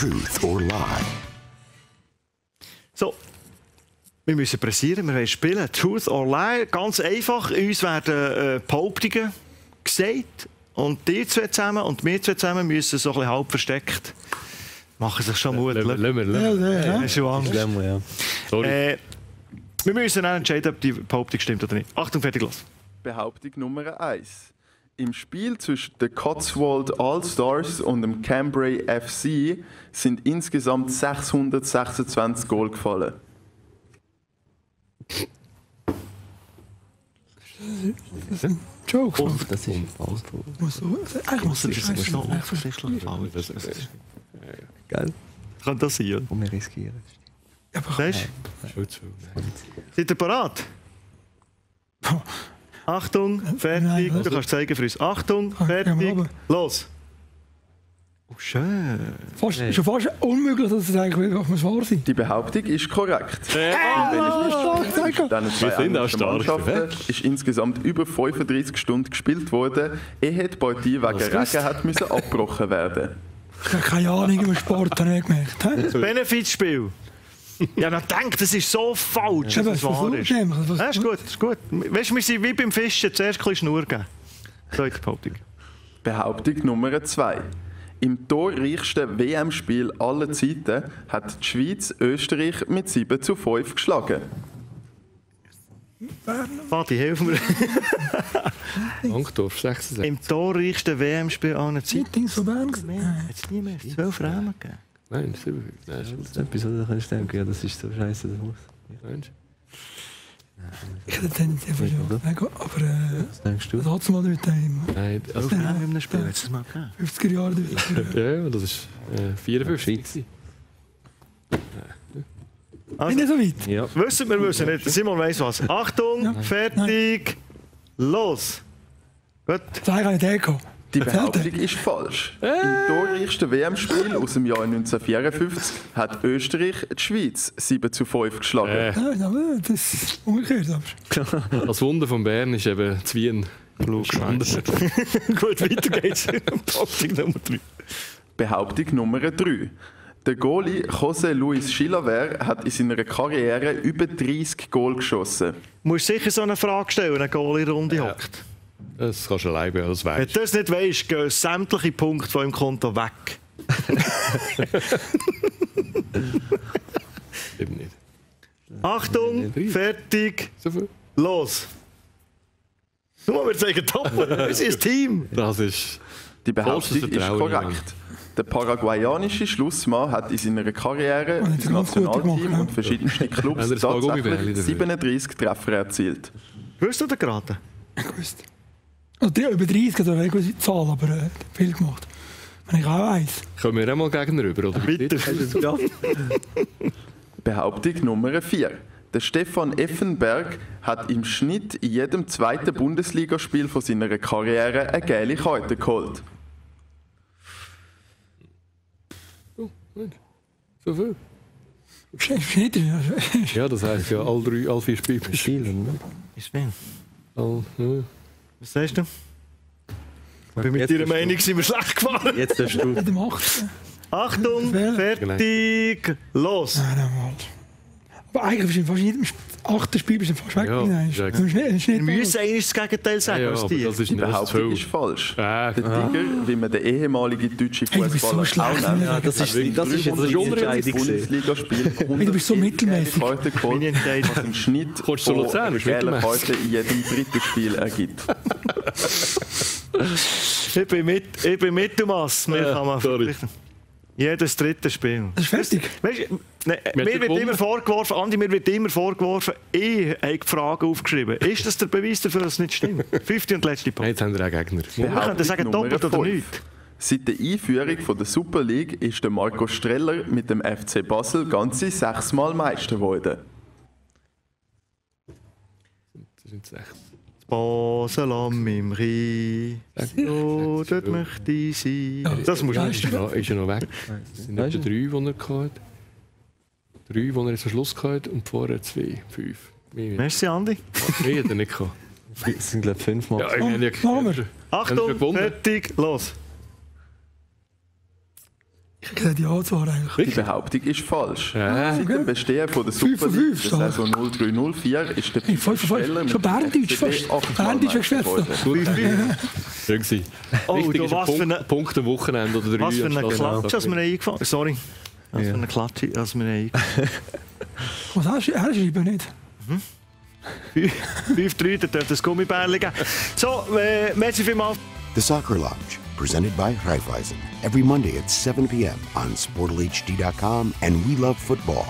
Truth or Lie. So, wir müssen pressieren, wir wollen spielen. Truth or Lie, ganz einfach. Uns werden äh, Behauptungen gesagt und die zwei zusammen und wir zwei zusammen müssen so ein bisschen halb versteckt machen sich schon Mut. Lassen wir, lassen wir. Schon Angst? Wir, ja. Sorry. Äh, wir müssen dann entscheiden, ob die Behauptung stimmt oder nicht. Achtung, fertig, los. Behauptung Nummer 1. Im Spiel zwischen den Cotswold All-Stars und dem Cambrai FC sind insgesamt 626 Goal gefallen. Joke. Das ist. Muss so, eigentlich muss Das ist es noch offensichtlich falsch. Das ist Gell? Kann das sein? Und wir riskieren. Aber Weißt du? Seid ihr parat? Achtung, fertig. Nein, du kannst zeigen für uns. Achtung, Ah, fertig, los. Oh, schön. fast, schon fast unmöglich, dass es eigentlich muss wahr sein Die Behauptung ist korrekt. Ah, sag schon. Dann zwei Wir sind auch stark, Mannschaften ist insgesamt über 35 Stunden gespielt worden, ehe die Partie wegen Regen hat müssen abgebrochen werden. Ich habe keine Ahnung im Sport, habe ich gemerkt. Das Benefitspiel. Ja, dann denkt, das ist so falsch, Ja, dass es wahr ist. Was- Ja, ist gut, ist gut. Weißt du, wir sind wie beim Fischen, zuerst ein Schnur geben. Zweite Behauptung. Behauptung Nummer 2. Im torreichsten WM-Spiel aller Zeiten hat die Schweiz Österreich mit 7 zu 5 geschlagen. Vati, hilf mir. Bankdorf 66. Im torreichsten WM-Spiel aller Zeiten. Meetings von Bern. Nein. Hat es nie mehr zwölf Rahmen gegeben? Nein, 7. Nein, Das ist etwas, wo du kannst denken, ja, das ist so scheiße, das muss. Mensch. Ich hätte dann einfach. Nein, Aber äh, Was denkst du? was hat es mal mit dem Nein, also, Rahmen in einem Spiel, das mal gegeben? 50er Jahre dort? ja, ja, das ist äh, 54. gewesen. Bin ich so weit? Ja. Wissen wir, wissen nicht. Simon weiss was. Achtung, Ja. fertig, los. Gut. Zeig eine Idee gehabt. Die Behauptung ist falsch. Im torreichsten WM-Spiel aus dem Jahr 1954 hat Österreich die Schweiz 7 zu 5 geschlagen. Äh, Ja, aber das ist umgekehrt. aber- das Wunder von Bern ist eben zu Wien. Gut, weiter geht's. Behauptung Nummer drei. Behauptung Nummer 3. Der Goalie José Luis Chilavert hat in seiner Karriere über 30 Goal geschossen. Du musst sicher so eine Frage stellen, wenn ein Goal in der Runde hockt. Das kannst du allein, das Wenn weißt du das nicht weißt, gehen sämtliche Punkte von deinem Konto weg. Eben nicht. Achtung, fertig, los. Nur wir zeigen top. Es ist Team. Das ist. Die Behauptung ist korrekt. Der paraguayanische Schlussmann hat in seiner Karriere das Nationalteam und verschiedenste Clubs tatsächlich dafür? 37 Treffer erzielt. Wirst du da geraten? Ich gewusst. Also über 30 ist eine gute Zahl, aber äh, viel gemacht. Wenn ich auch weiss. Kommen wir auch mal gegen rüber, oder? Bitte. Behauptung Nummer 4. Der Stefan Effenberg hat im Schnitt in jedem zweiten Bundesligaspiel von seiner Karriere eine gelbe Karte geholt. So viel. Schnitt Ja, das heisst ja, alle drei, alle vier Spiele. Spielen, ne? Ist wen? All, ja. Was sagst du? Ich bin mit Jetzt deiner du. Meinung sind wir schlecht gefahren. Jetzt darfst du. mit dem 8. Achtung, fertig, los. Nein, nein, mal. Aber eigentlich bist du in fast jedem Sp- achten Spiel bist du fast weg. Ja, Nein, ist du musst nicht, Wir müssen eigentlich das Gegenteil sagen ja, als die. das ist Die Behauptung ist falsch. Äh, Der Tiger, wie man den ehemaligen deutschen Hey, du bist so Fußballer schlecht. auch nennt, Ja, das ist, das ist jetzt ist Entscheidung. unrealistisch. Bundesligaspiel Hey, du bist so 111 mittelmäßig. Entscheidung. was im Schnitt Kommst du Luzern, bist du gelben mittelmäßig. Karten in jedem dritten Spiel ergibt. Ich bin, mit, ich bin Ja, kann man sorry. verpflichten. Jedes dritte Spiel. Das ist fertig. Weißt, ne, Wer hat mir wird immer vorgeworfen, Andi, mir wird immer vorgeworfen, ich habe die Frage aufgeschrieben. Ist das der Beweis dafür, dass es nicht stimmt? Fünfte und letzte Punkt. Jetzt haben wir auch Gegner. Wir können sagen, doppelt oder nicht. Seit der Einführung von der Super League ist der Marco Streller mit dem FC Basel ganze sechsmal Meister geworden. Das sind sechs. Basel am im Rhein, so dort möchte ich sein. Das musst du Ja, nicht. Ist er noch, ist er noch weg? Es sind etwa drei, die er hatte. Drei, die er jetzt am Schluss hatte und vorher zwei. Fünf. Merci, Andi. hat er nicht gehabt. Es sind, glaube ich, fünfmal. Ja, ich habe ja Achtung, fertig, los. Ich ja, zwar eigentlich. Die Behauptung ist falsch. Ja. Seit dem Bestehen von der Super League der. Saison 0304 ist der. Spieler mit Berndeutsch fast. Berndeutsch geschwätzt. geworden. Schön gewesen. Oh, Wichtig ist ein was für Punkt, am Wochenende oder drei. Was für eine Klatsche, dass mir eingefangen Sorry. Was für eine Klatsche, dass mir eingefangen Was hast du? Er schreibt nicht. 5-3, da dürfte das Gummibärchen geben. So, äh, merci vielmals. The Soccer Lounge, presented by Raiffeisen, every Monday at 7 p.m. on SportLHD.com and We Love Football.